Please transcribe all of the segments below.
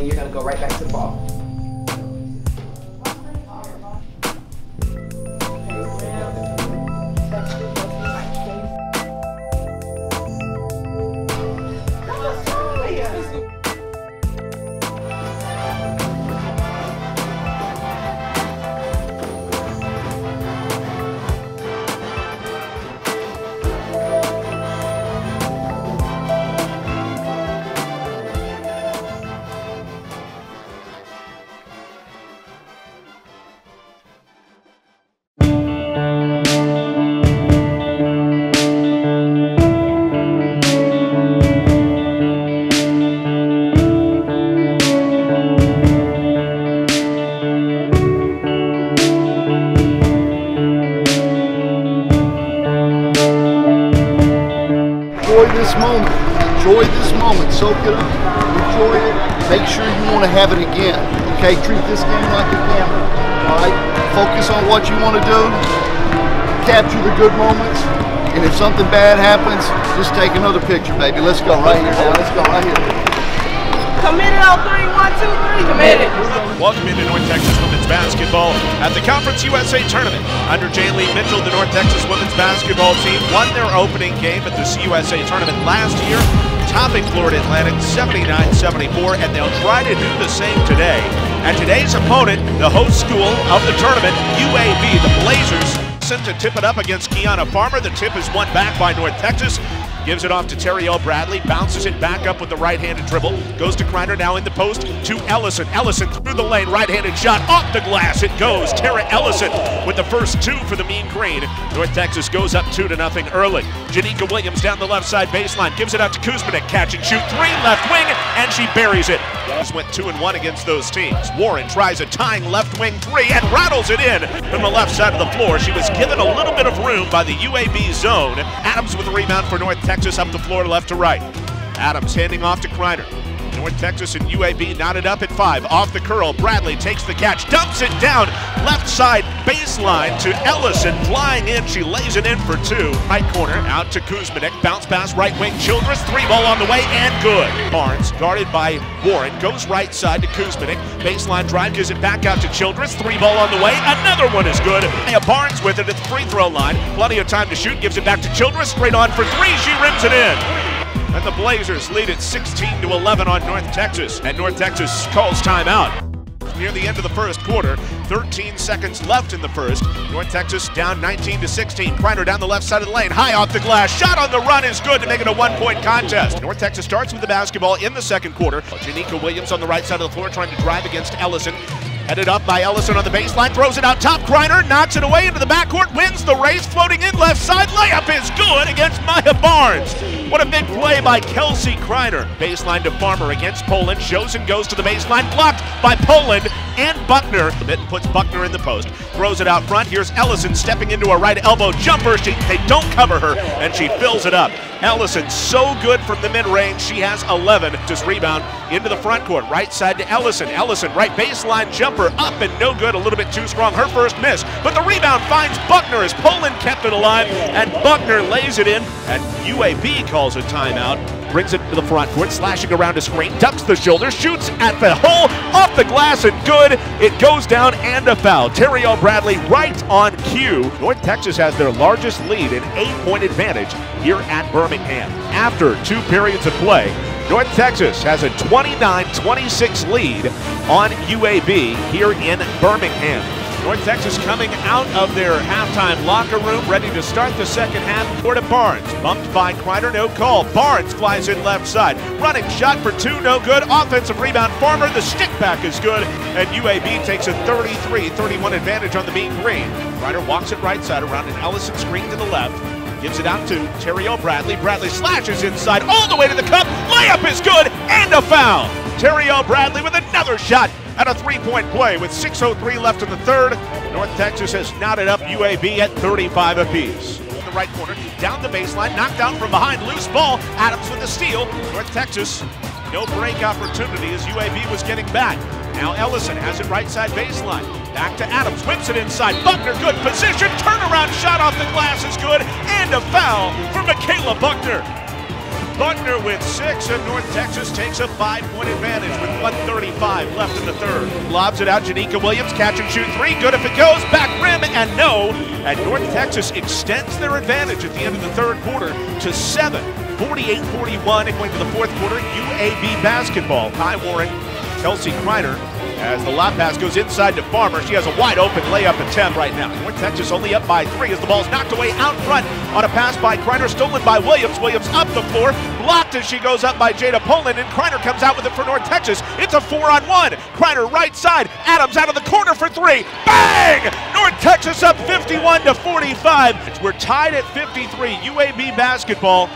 then you're gonna go right back to the ball. Enjoy this moment. Enjoy. Soak it up. Enjoy it. Make sure you want to have it again. Okay, treat this game like a camera. All right, focus on what you want to do. Capture the good moments. And if something bad happens, just take another picture, baby. Let's go right here. Now. Let's go right here. Committed on three, one, two, three. Committed. Welcome into North Texas women's basketball at the Conference USA tournament. Under Jalie Mitchell, the North Texas women's basketball team won their opening game at the CUSA tournament last year, topping Florida Atlantic 79-74, and they'll try to do the same today. And today's opponent, the host school of the tournament, UAB, the Blazers, sent to tip it up against Kiana Farmer. The tip is won back by North Texas. Gives it off to Terriell Bradley, bounces it back up with the right-handed dribble, goes to Kreiner now in the post to Ellison. Ellison through the lane, right-handed shot off the glass. It goes. Tara Ellison with the first two for the Mean Green. North Texas goes up two to nothing early. Janika Williams down the left side baseline, gives it out to Kuzmanek, catch and shoot three left wing, and she buries it. Just went two and one against those teams. Warren tries a tying left wing three and rattles it in from the left side of the floor. She was given a little bit of room by the UAB zone. Adams with a rebound for North Texas up the floor left to right. Adams handing off to Kreiner. North Texas and UAB knotted up at five. Off the curl, Bradley takes the catch, dumps it down, left side baseline to Ellison, flying in. She lays it in for two. Right corner, out to Kuzmanek, bounce pass, right wing, Childress, three ball on the way, and good. Barnes, guarded by Warren, goes right side to Kuzmanek. Baseline drive, gives it back out to Childress, three ball on the way, another one is good. And Barnes with it at the free throw line. Plenty of time to shoot, gives it back to Childress, straight on for three, she rims it in. And the Blazers lead it 16 to 11 on North Texas. And North Texas calls timeout. Near the end of the first quarter, 13 seconds left in the first. North Texas down 19 to 16. Kreiner down the left side of the lane, high off the glass. Shot on the run is good to make it a one-point contest. North Texas starts with the basketball in the second quarter. Janika Williams on the right side of the floor trying to drive against Ellison. Headed up by Ellison on the baseline, throws it out top. Kreiner knocks it away into the backcourt, wins the race, floating in left side. Layup is good against Maya Barnes. What a big play by Kelsey Kreiner. Baseline to Farmer against Poland. Shows and goes to the baseline, blocked by Poland and Buckner. The mitten puts Buckner in the post, throws it out front. Here's Ellison stepping into a right elbow jumper. She, they don't cover her, and she fills it up. Ellison so good from the mid-range. She has 11. Just rebound into the front court. Right side to Ellison. Ellison, right baseline jumper up and no good. A little bit too strong. Her first miss. But the rebound finds Buckner as Poland kept it alive. And Buckner lays it in. And UAB calls a timeout brings it to the front court, slashing around a screen, ducks the shoulder, shoots at the hole, off the glass and good. It goes down and a foul. Terriell Bradley right on cue. North Texas has their largest lead, an eight-point advantage here at Birmingham. After two periods of play, North Texas has a 29-26 lead on UAB here in Birmingham. North Texas coming out of their halftime locker room, ready to start the second half. Porta Barnes, bumped by Kreiner, no call. Barnes flies in left side. Running shot for two, no good. Offensive rebound, Farmer. The stick back is good, and UAB takes a 33-31 advantage on the Mean Green. Kreiner walks it right side around an Ellison screen to the left. Gives it out to Terriell Bradley. Bradley slashes inside all the way to the cup. Layup is good, and a foul. Terriell Bradley with another shot at a three-point play with 6.03 left in the third. North Texas has knotted up UAB at 35 apiece. In the right corner, down the baseline, knocked out from behind, loose ball. Adams with the steal. North Texas, no break opportunity as UAB was getting back. Now Ellison has it right side baseline. Back to Adams, whips it inside. Buckner, good position. Turnaround shot off the glass is good. And a foul for Michaela Buckner. Buckner with six, and North Texas takes a five-point advantage with 135 left in the third. Lobs it out, Janika Williams, catch and shoot three, good if it goes, back rim, and no. And North Texas extends their advantage at the end of the third quarter to seven. 48-41 going to the fourth quarter, UAB basketball. Ty Warren, Kelsey Kreiner as the lob pass goes inside to Farmer. She has a wide open layup attempt right now. North Texas only up by three as the ball's knocked away out front on a pass by Kreiner, stolen by Williams. Williams up the floor, blocked as she goes up by Jada Poland, and Kreiner comes out with it for North Texas. It's a four on one. Kreiner right side, Adams out of the corner for three. Bang! North Texas up 51 to 45. We're tied at 53. UAB basketball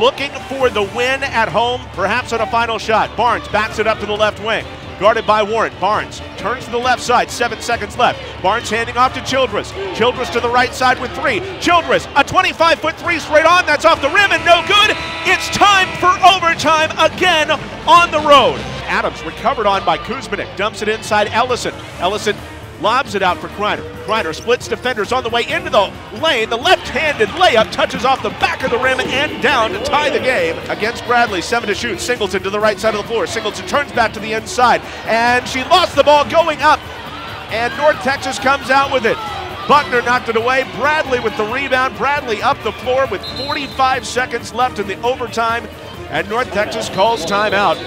looking for the win at home, perhaps on a final shot. Barnes backs it up to the left wing guarded by Warren. Barnes turns to the left side, seven seconds left. Barnes handing off to Childress. Childress to the right side with three. Childress, a 25 foot three straight on, that's off the rim and no good. It's time for overtime again on the road. Adams recovered on by Kuzminik, dumps it inside Ellison. Ellison lobs it out for Kreiner. Kreiner splits defenders on the way into the lane. The left-handed layup touches off the back of the rim and down to tie the game against Bradley. Seven to shoot. Singleton to the right side of the floor. Singleton turns back to the inside, and she lost the ball going up. And North Texas comes out with it. Buckner knocked it away. Bradley with the rebound. Bradley up the floor with 45 seconds left in the overtime. And North Texas calls timeout.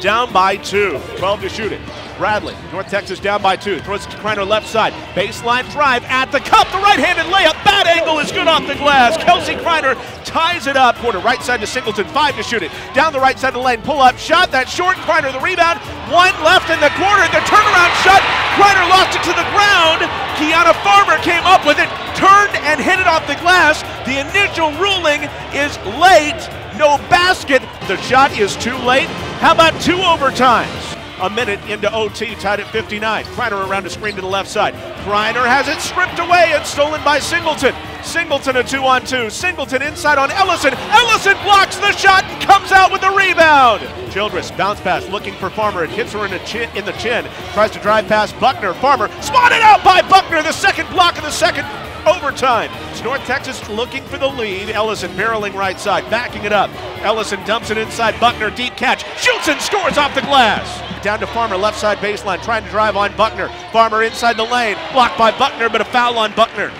Down by two. 12 to shoot it. Bradley, North Texas down by two. Throws to Kreiner left side. Baseline drive at the cup. The right handed layup. Bad angle is good off the glass. Kelsey Kreiner ties it up. Corner right side to Singleton. Five to shoot it. Down the right side of the lane. Pull up. Shot. That short. Kreiner the rebound. One left in the corner. The turnaround shot. Kreiner lost it to the ground. Kiana Farmer came up with it. Turned and hit it off the glass. The initial ruling is late. No basket. The shot is too late. How about two overtimes? A minute into OT, tied at 59. Kreiner around the screen to the left side. Kreiner has it stripped away and stolen by Singleton. Singleton a two on two. Singleton inside on Ellison. Ellison blocks the shot and comes out with the rebound. Childress bounce pass looking for Farmer. It hits her in the chin. In the chin. Tries to drive past Buckner. Farmer spotted out by Buckner. The second block of the second overtime. It's North Texas looking for the lead. Ellison barreling right side, backing it up. Ellison dumps it inside. Buckner deep catch. Shoots and scores off the glass. Down to Farmer, left side baseline, trying to drive on Buckner. Farmer inside the lane, blocked by Buckner, but a foul on Buckner.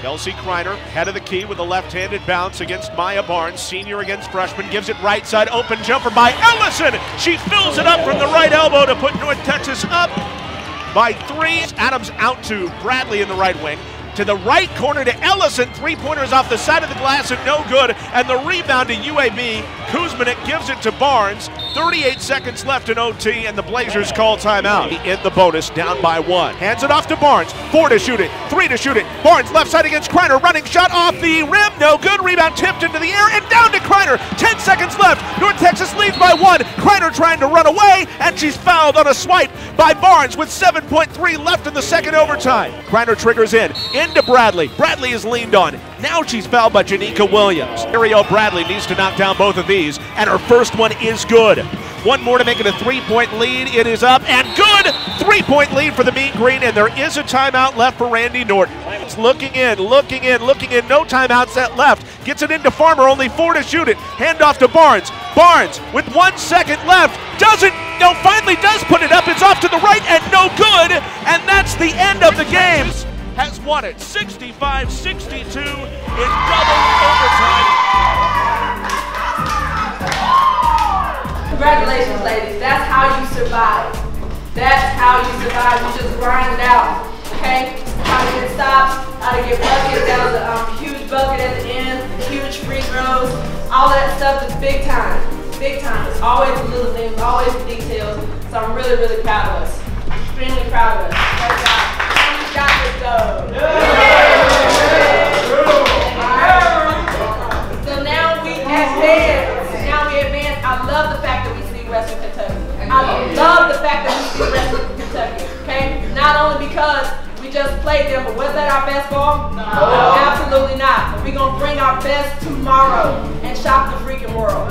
Kelsey Kreiner, head of the key with a left-handed bounce against Maya Barnes. Senior against freshman, gives it right side, open jumper by Ellison. She fills it up from the right elbow to put North Texas up by three. Adams out to Bradley in the right wing to the right corner to Ellison. Three pointers off the side of the glass and no good. And the rebound to UAB. Kuzminik gives it to Barnes. 38 seconds left in OT, and the Blazers call timeout. In the bonus, down by one. Hands it off to Barnes. Four to shoot it, three to shoot it. Barnes left side against Kreiner. Running shot off the rim. No good. Rebound tipped into the air and down to Kreiner. 10 seconds left. North Texas leads by one. Kreiner trying to run away, and she's fouled on a swipe by Barnes with 7.3 left in the second overtime. Kreiner triggers in into Bradley. Bradley is leaned on. Now she's fouled by Janika Williams. Ariel Bradley needs to knock down both of these, and her first one is good. One more to make it a three point lead. It is up and good. Three point lead for the Mean Green, and there is a timeout left for Randy Norton. It's looking in, looking in, looking in. No timeout set left. Gets it into Farmer, only four to shoot it. Hand off to Barnes. Barnes with one second left doesn't, no, finally does put it up. It's off to the right and no good, and that's the end of the game has won it 65 62 in double overtime. Congratulations, ladies. That's how you survive. That's how you survive. You just grind it out. Okay? How to get stops, how to get buckets. That was a um, huge bucket at the end, huge free throws. All that stuff is big time. Big time. It's always the little things, always the details. So I'm really, really proud of us. Extremely proud of us. Tomorrow and shock the freaking world.